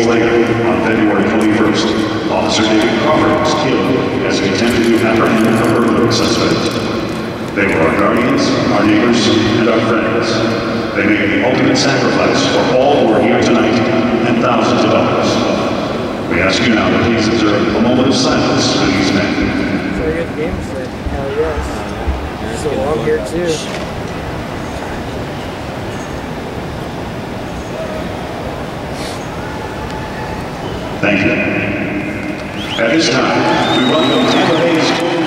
24th. Four later, on February 21st, Officer David Crawford was killed as he attempted to apprehend a murder suspect. They were our guardians, our neighbors, and our friends. They made the ultimate sacrifice for all who are here tonight and thousands of others. We ask you now to please observe a moment of silence for these men. Very good game. Hell yes. So I'm here too. Thank you. At this time, we welcome Tampa Bay's